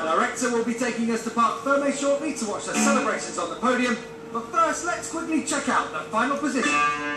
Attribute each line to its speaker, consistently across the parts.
Speaker 1: Our director will be taking us to Parc Ferme shortly to watch the celebrations on the podium. But first, let's quickly check out the final position.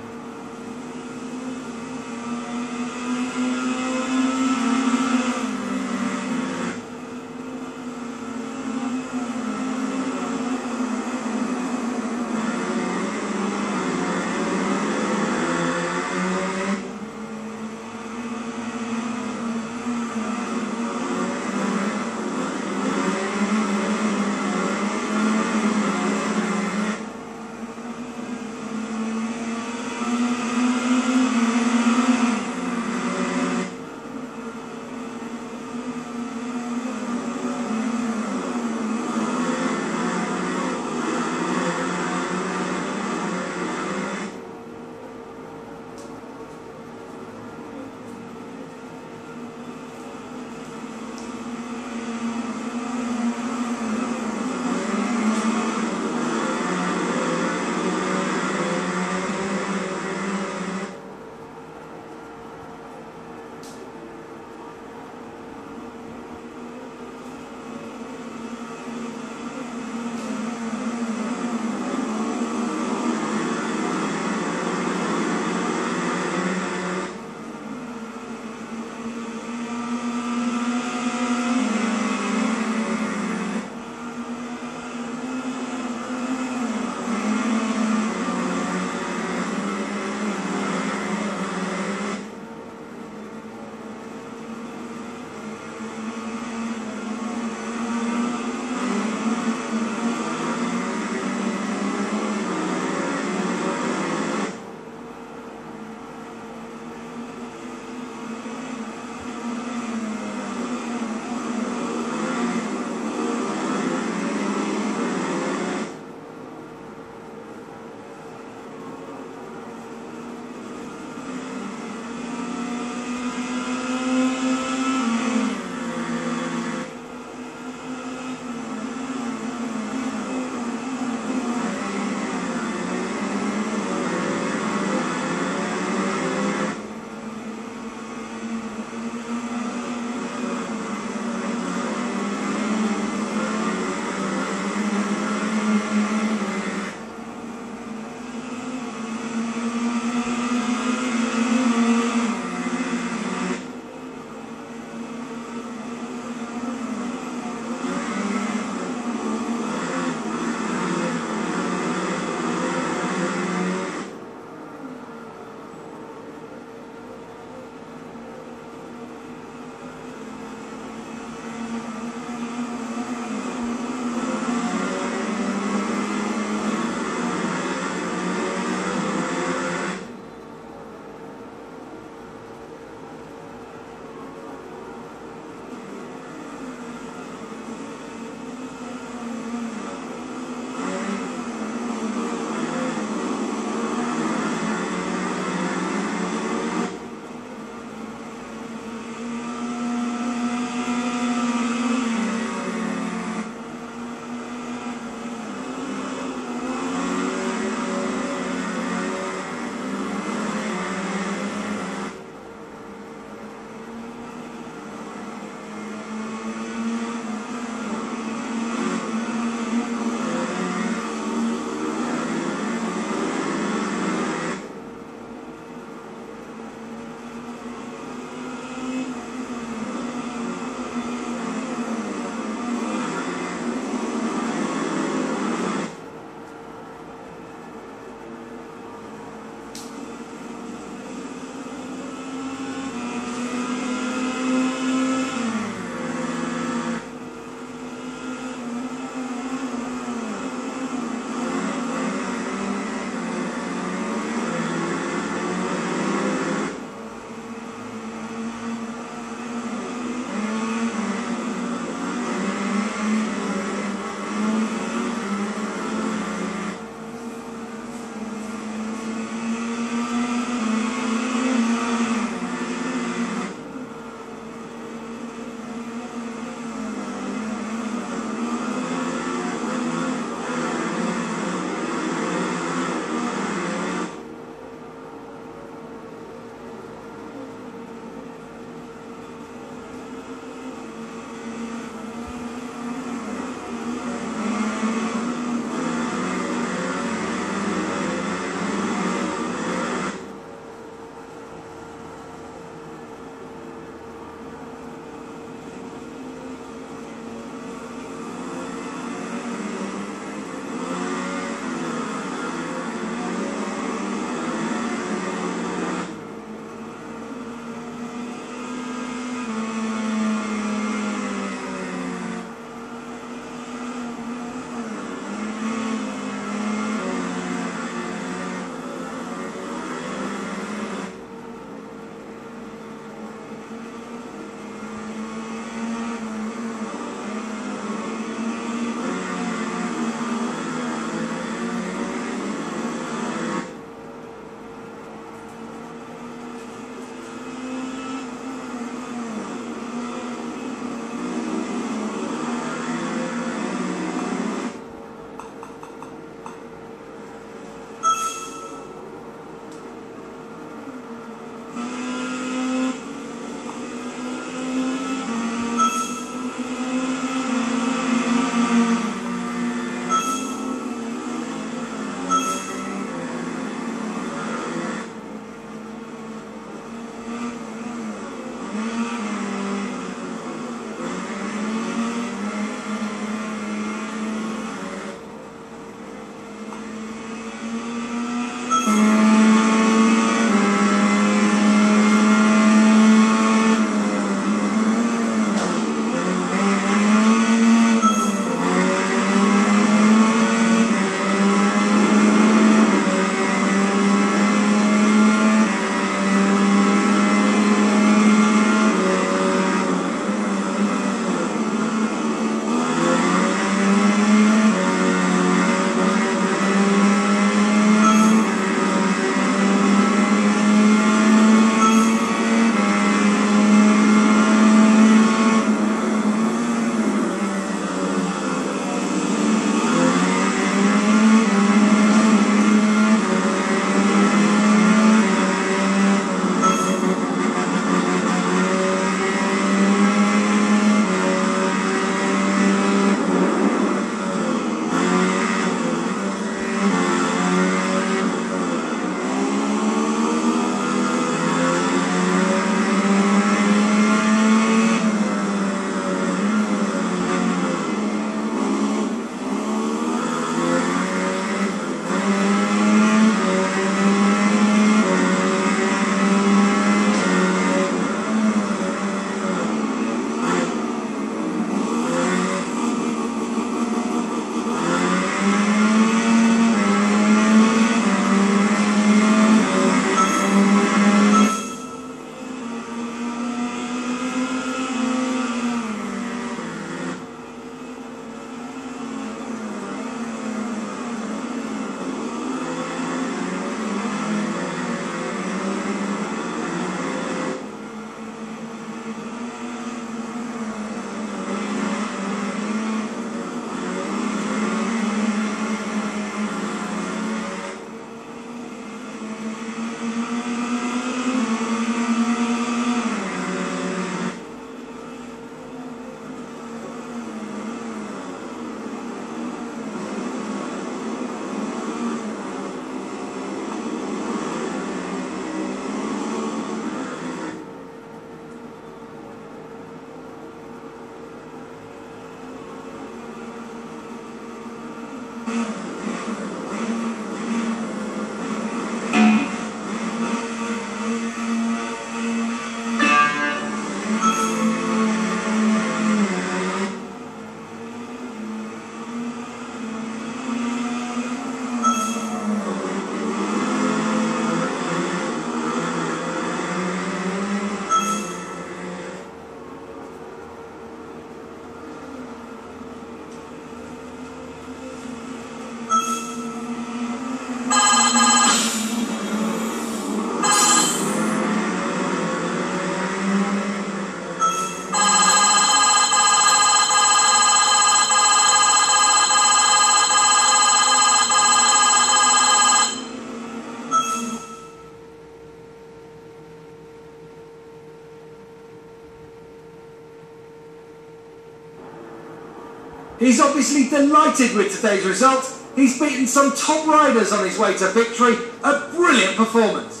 Speaker 1: He's obviously delighted with today's result. He's beaten some top riders on his way to victory. A brilliant performance.